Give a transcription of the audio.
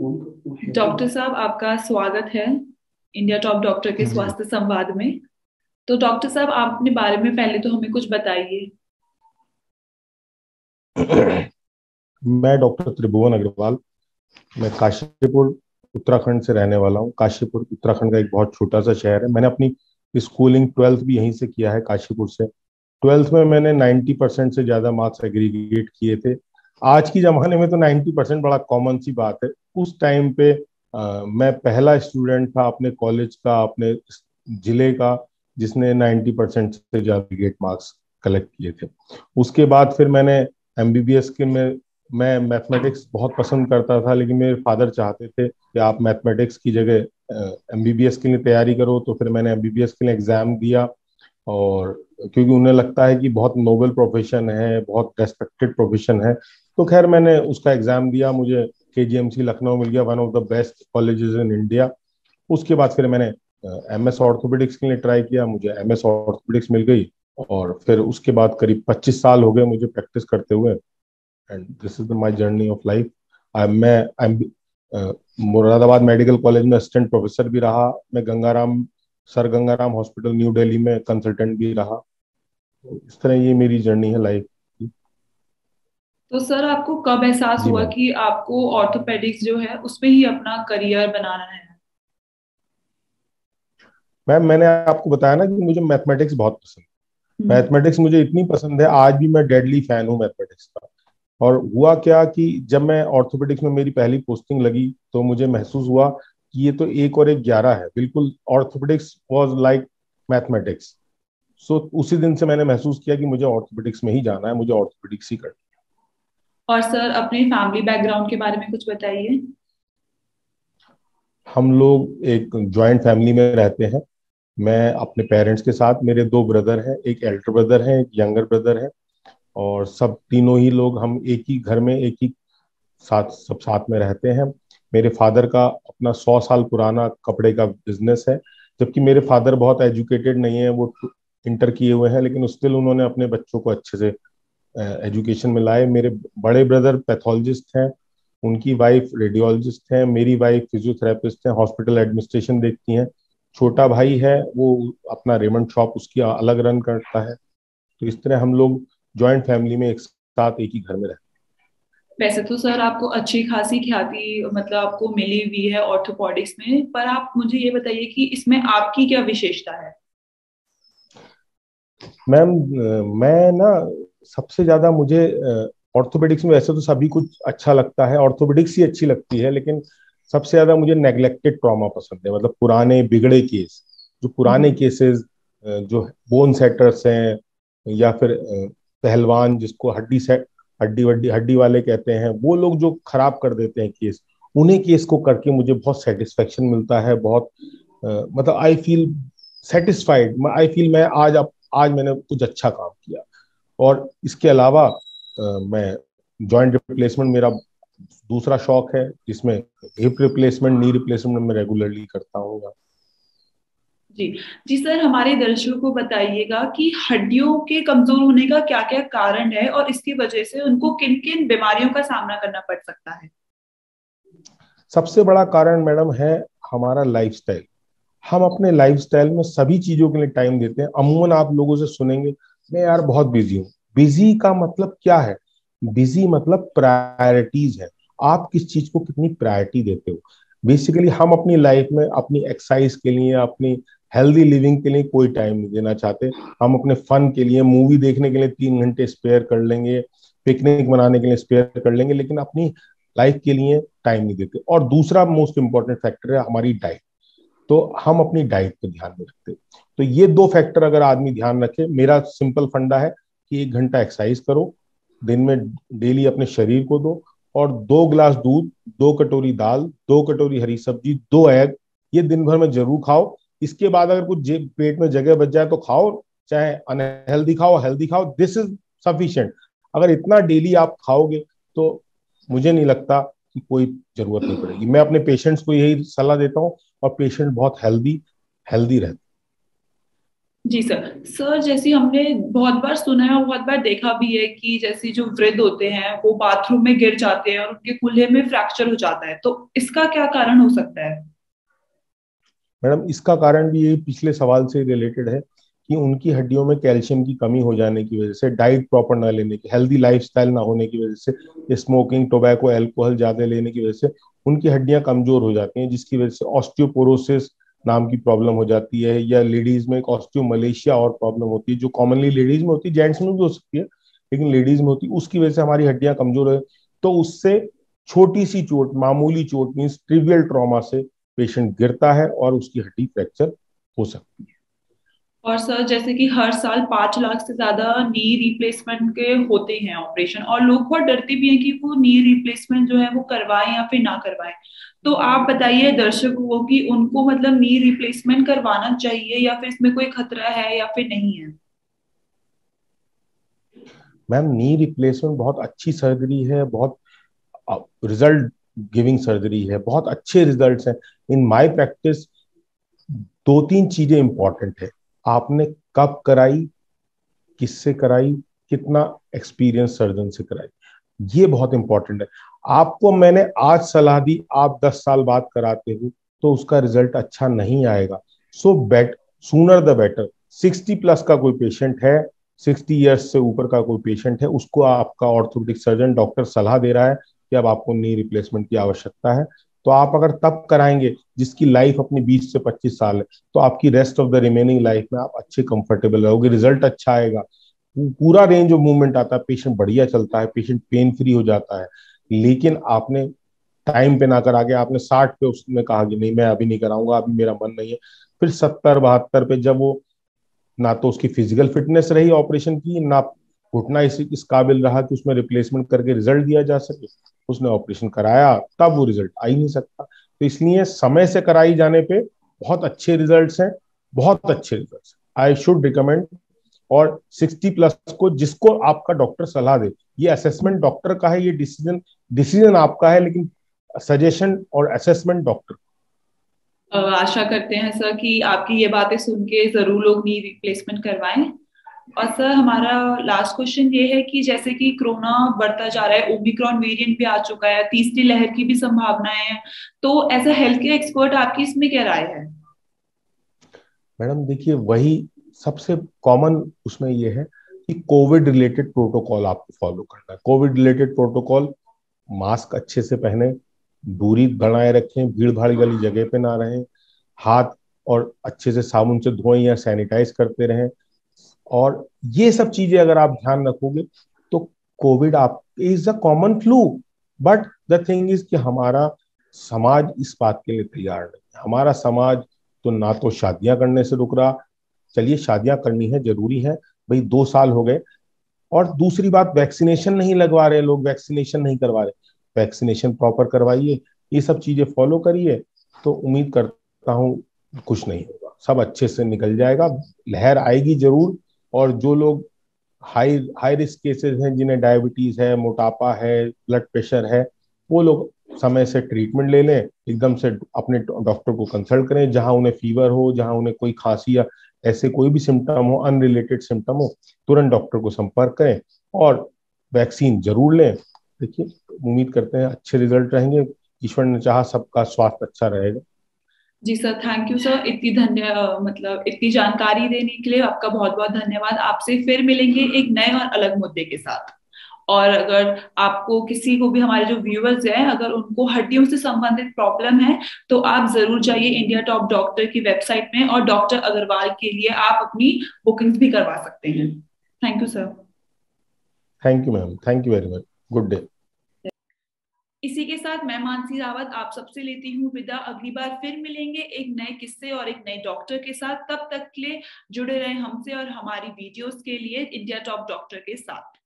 Doctor साहब आपका स्वागत है इंडिया टॉप डॉक्टर के स्वास्थ्य संवाद में। तो डॉक्टर साहब आप अपने बारे में पहले तो हमें कुछ बताइए। मैं डॉक्टर त्रिभुवन अग्रवाल मैं काशीपुर उत्तराखंड से रहने वाला हूँ। काशीपुर उत्तराखंड का एक बहुत छोटा सा शहर है। मैंने अपनी स्कूलिंग ट्वेल्थ भी यहीं से किया है काशीपुर से। ट्वेल्थ में मैंने 90 परसेंट से ज़्यादा मार्क्स एग्रीगेट किए थे। आज की जमाने में तो 90 परसेंट बड़ा कॉमन सी बात है। उस टाइम पे आ, मैं पहला स्टूडेंट था अपने कॉलेज का अपने ज़िले का जिसने 90 परसेंट से ज़्यादा गेट मार्क्स कलेक्ट किए थे। उसके बाद फिर मैंने एमबीबीएस के में मैं मैथमेटिक्स बहुत पसंद करता था लेकिन मेरे फादर चाहते थे कि आप मैथमेटिक्स की जगह एमबीबीएस के लिए तैयारी करो तो फिर मैंने एमबीबीएस के लिए एग्ज़ाम दिया। और क्योंकि उन्हें लगता है कि बहुत नोबल प्रोफेशन है बहुत रेस्पेक्टेड प्रोफेशन है तो खैर मैंने उसका एग्ज़ाम दिया, मुझे के लखनऊ मिल गया one of the best colleges in India उसके बाद फिर मैंने एम एस ऑर्थोपेडिक्स के लिए ट्राई किया, मुझे एम एस ऑर्थोपेडिक्स मिल गई और फिर उसके बाद करीब 25 साल हो गए मुझे प्रैक्टिस करते हुए। And this is my journey of life मैं मुरादाबाद मेडिकल कॉलेज में असिस्टेंट प्रोफेसर भी रहा, मैं Gangaram, sir Gangaram hospital new Delhi में कंसल्टेंट भी रहा। तो इस तरह ये मेरी जर्नी है लाइफ तो सर आपको कब एहसास हुआ कि आपको ऑर्थोपेडिक्स जो है उसमें ही अपना करियर बनाना है? मैम मैंने आपको बताया ना कि मुझे मैथमेटिक्स बहुत पसंद है। मैथमेटिक्स हम्म। मुझे इतनी पसंद है आज भी मैं डेडली फ़ैन हूँ मैथमेटिक्स का। और हुआ क्या कि जब मैं ऑर्थोपेडिक्स में मेरी पहली पोस्टिंग लगी तो मुझे महसूस हुआ कि ये तो एक और एक ग्यारह है। बिल्कुल orthopaedics was like mathematics so उसी दिन से मैंने महसूस किया कि मुझे ऑर्थोपेडिक्स में ही जाना है मुझे ऑर्थोपेडिक्स ही करना है। और सर, अपने फैमिली बैकग्राउंड के बारे में कुछ बताइए। हम लोग एक जॉइंट फैमिली में रहते हैं। मैं अपने पेरेंट्स के साथ, मेरे दो ब्रदर हैं, एक एल्डर ब्रदर है, एक यंगर ब्रदर है। और सब तीनों ही लोग हम एक ही घर में, एक ही साथ, सब साथ में रहते हैं। मेरे फादर का अपना सौ साल पुराना कपड़े का बिज़नेस है, जबकि मेरे फादर बहुत एजुकेटेड नहीं है, वो इंटर किए हुए हैं, लेकिन स्टिल उन्होंने अपने बच्चों को अच्छे से एजुकेशन में लाए। मेरे बड़े ब्रदर पैथोलॉजिस्ट हैं उनकी वाइफ रेडियोलॉजिस्ट है मेरी वाइफ फिजियोथेरेपिस्ट है हॉस्पिटल एडमिनिस्ट्रेशन देखती हैं। छोटा भाई है वो अपना रेमंड शॉप उसकी अलग रन करता है। तो इस तरह हम लोग ज्वाइंट फैमिली में एक साथ एक ही घर में रहते वैसे तो सर आपको अच्छी खासी ख्याति मतलब आपको मिली हुई है ऑर्थोपॉडिक्स में पर आप मुझे ये बताइए कि इसमें आपकी क्या विशेषता है? मैम मैं ना सबसे ज़्यादा मुझे ऑर्थोपेडिक्स में वैसे तो सभी कुछ अच्छा लगता है ऑर्थोपेडिक्स ही अच्छी लगती है लेकिन सबसे ज़्यादा मुझे नेग्लेक्टेड ट्रॉमा पसंद है मतलब पुराने बिगड़े केस जो पुराने केसेस हम्म। जो बोन सेटर्स हैं या फिर पहलवान जिसको हड्डी सेट हड्डी वड्डी हड्डी वाले कहते हैं वो लोग जो खराब कर देते हैं केस उन्हें केस को करके मुझे बहुत सेटिस्फेक्शन मिलता है बहुत मतलब I feel satisfied I feel मैं आज अब आज मैंने कुछ अच्छा काम किया और इसके अलावा आ, मैं जॉइंट रिप्लेसमेंट मेरा दूसरा शौक है जिसमें हिप रिप्लेसमेंट नी रिप्लेसमेंट मैं रेगुलरली करता हूँ जी। जी सर हमारे दर्शकों को बताइएगा कि हड्डियों के कमज़ोर होने का क्या क्या कारण है और इसकी वजह से उनको किन किन बीमारियों का सामना करना पड़ सकता है? सबसे बड़ा कारण मैडम है हमारा लाइफस्टाइल हम अपने लाइफस्टाइल में सभी चीज़ों के लिए टाइम देते हैं। अमूमन आप लोगों से सुनेंगे मैं यार बहुत बिज़ी हूँ। बिज़ी का मतलब क्या है? बिज़ी मतलब प्रायोरिटीज है। आप किस चीज़ को कितनी प्रायोरिटी देते हो? बेसिकली हम अपनी लाइफ में अपनी एक्सरसाइज के लिए, अपनी हेल्दी लिविंग के लिए कोई टाइम नहीं देना चाहते। हम अपने फन के लिए मूवी देखने के लिए तीन घंटे स्पेयर कर लेंगे पिकनिक मनाने के लिए स्पेयर कर लेंगे, लेकिन अपनी लाइफ के लिए टाइम नहीं देते। और दूसरा मोस्ट इंपॉर्टेंट फैक्टर है हमारी डाइट तो हम अपनी डाइट पे ध्यान में रखते। तो ये दो फैक्टर अगर आदमी ध्यान रखे, मेरा सिंपल फंडा है कि एक घंटा एक्सरसाइज करो, दिन में डेली अपने शरीर को दो और दो गिलास दूध, दो कटोरी दाल, दो कटोरी हरी सब्ज़ी, दो एग ये दिन भर में ज़रूर खाओ। इसके बाद अगर कुछ पेट में जगह बच जाए तो खाओ, चाहे अनहेल्दी खाओ हेल्दी खाओ दिस इज़ सफिशियंट अगर इतना डेली आप खाओगे तो मुझे नहीं लगता कि कोई ज़रूरत नहीं पड़ेगी। मैं अपने पेशेंट्स को यही सलाह देता हूँ और पेशेंट बहुत हेल्दी हेल्दी रहते जी सर सर जैसे हमने बहुत बार सुना है और बहुत बार देखा भी है कि जैसे जो वृद्ध होते हैं वो बाथरूम में गिर जाते हैं और उनके कूल्हे में फ्रैक्चर हो जाता है। तो इसका क्या कारण हो सकता है? मैडम इसका कारण भी यही पिछले सवाल से रिलेटेड है कि उनकी हड्डियों में कैल्शियम की कमी हो जाने की वजह से, डाइट प्रॉपर ना लेने की हेल्दी लाइफस्टाइल ना होने की वजह से स्मोकिंग टोबैको एल्कोहल ज़्यादा लेने की वजह से उनकी हड्डियाँ कमज़ोर हो जाती हैं, जिसकी वजह से ऑस्टियोपोरोसिस नाम की प्रॉब्लम हो जाती है, या लेडीज़ में एक ऑस्टियो मलेशिया और प्रॉब्लम होती है, जो कॉमनली लेडीज़ में होती है जेंट्स में भी हो सकती है, लेकिन लेडीज़ में होती है, उसकी वजह से हमारी हड्डियाँ कमज़ोर है। तो उससे छोटी सी चोट, मामूली चोट मीन ट्रिवियल ट्रॉमा से पेशेंट गिरता है और उसकी हड्डी फ्रैक्चर हो सकती है। और सर जैसे कि हर साल पाँच लाख से ज़्यादा नी रिप्लेसमेंट के होते हैं ऑपरेशन और लोग बहुत डरते भी हैं कि वो नी रिप्लेसमेंट जो है वो करवाएँ या फिर ना करवाएँ। तो आप बताइए दर्शकों को उनको मतलब नी रिप्लेसमेंट करवाना चाहिए या फिर इसमें कोई खतरा है या फिर नहीं है? मैम नी रिप्लेसमेंट बहुत अच्छी सर्जरी है, बहुत रिज़ल्ट गिविंग सर्जरी है, बहुत अच्छे रिजल्ट्स हैं। इन माय प्रैक्टिस दो तीन चीज़ें इंपॉर्टेंट है। आपने कब कराई, किससे कराई, कितना एक्सपीरियंस सर्जन से कराई? ये बहुत इंपॉर्टेंट है। आपको मैंने आज सलाह दी, आप दस साल बाद कराते हो तो उसका रिज़ल्ट अच्छा नहीं आएगा। So bet sooner the better sixty plus का कोई पेशेंट है सिक्सटी ईयर्स से ऊपर का कोई पेशेंट है, उसको आपका ऑर्थोपेडिक सर्जन डॉक्टर सलाह दे रहा है कि अब आपको नी रिप्लेसमेंट की आवश्यकता है। तो आप अगर तब कराएँगे, जिसकी लाइफ अपनी 20 से 25 साल है तो आपकी rest of the remaining life में आप अच्छे कंफर्टेबल रहोगे रिज़ल्ट अच्छा आएगा। पूरा रेंज ऑफ़ मूवमेंट आता है पेशेंट बढ़िया चलता है पेशेंट पेन फ्री हो जाता है। लेकिन आपने टाइम पे ना करा के, आपने साठ पे उसने कहा कि नहीं, मैं अभी नहीं कराऊँगा, अभी मेरा मन नहीं है। फिर सत्तर, बहत्तर पे जब वो ना तो उसकी फ़िज़िकल फिटनेस रही ऑपरेशन की, ना घुटना इस, इस काबिल रहा कि उसमें रिप्लेसमेंट करके रिज़ल्ट दिया जा सके। उसने ऑपरेशन कराया तब वो रिज़ल्ट आ ही नहीं सकता। तो इसलिए समय से कराई जाने पे बहुत अच्छे रिजल्ट्स हैं बहुत अच्छे रिजल्ट्स आई शुड रिकमेंड और 60 प्लस को जिसको आपका डॉक्टर सलाह दे। ये असेसमेंट डॉक्टर का है ये डिसीज़न डिसीज़न आपका है लेकिन सजेशन और असेसमेंट डॉक्टर आशा करते हैं सर कि आपकी ये बातें सुन के ज़रूर लोग नी रिप्लेसमेंट करवाएँ। और सर हमारा लास्ट क्वेश्चन ये है कि जैसे कि कोरोना बढ़ता जा रहा है ओमिक्रॉन वेरिएंट भी आ चुका है, तीसरी लहर की भी संभावना है तो as a health care expert आपकी इसमें क्या राय है? मैडम, देखिए, वही सबसे कॉमन उसमें ये है कि कोविड रिलेटेड प्रोटोकॉल आपको फॉलो करना। है कोविड रिलेटेड प्रोटोकॉल मास्क अच्छे से पहने, दूरी बनाए रखें, भीड़ भाड़ वाली जगह पे ना रहें, हाथ और अच्छे से साबुन से धोएँ या सैनिटाइज करते रहें और ये सब चीज़ें अगर आप ध्यान रखोगे तो कोविड आप is a common flu but the thing is कि हमारा समाज इस बात के लिए तैयार नहीं हमारा समाज तो ना तो शादियाँ करने से रुक रहा। चलिए, शादियाँ करनी है, ज़रूरी है। भाई, दो साल हो गए। और दूसरी बात वैक्सीनेशन नहीं लगवा रहे लोग वैक्सीनेशन नहीं करवा रहे। वैक्सीनेशन प्रॉपर करवाइए, ये सब चीज़ें फॉलो करिए तो उम्मीद करता हूँ कुछ नहीं होगा। सब अच्छे से निकल जाएगा। लहर आएगी ज़रूर और जो लोग हाई हाई रिस्क केसेस हैं, जिन्हें डायबिटीज़ है, मोटापा है ब्लड प्रेशर है, वो लोग समय से ट्रीटमेंट ले लें, एकदम से अपने डॉक्टर को कंसल्ट करें, जहाँ उन्हें फीवर हो, जहाँ उन्हें कोई खांसी या ऐसे कोई भी सिम्टम हो अनरिलेटेड सिम्टम हो, तुरंत डॉक्टर को संपर्क करें और वैक्सीन ज़रूर लें। देखिए, उम्मीद करते हैं अच्छे रिज़ल्ट रहेंगे। ईश्वर ने चाहा सबका स्वास्थ्य अच्छा रहेगा। जी सर थैंक यू सर इतनी धन्य मतलब इतनी जानकारी देने के लिए आपका बहुत बहुत धन्यवाद। आपसे फिर मिलेंगे एक नए और अलग मुद्दे के साथ। और अगर आपको किसी को भी हमारे जो व्यूअर्स हैं, अगर उनको हड्डियों से संबंधित प्रॉब्लम है तो आप ज़रूर जाइए इंडिया टॉप डॉक्टर की वेबसाइट में और डॉक्टर अग्रवाल के लिए आप अपनी बुकिंग्स भी करवा सकते हैं। Thank you sir thank you ma'am thank you very much good day इसी के साथ मैं मानसी रावत आप सबसे लेती हूँ विदा। अगली बार फिर मिलेंगे एक नए किस्से और एक नए डॉक्टर के साथ। तब तक के लिए जुड़े रहे हमसे और हमारी वीडियोस के लिए इंडिया टॉप डॉक्टर के साथ।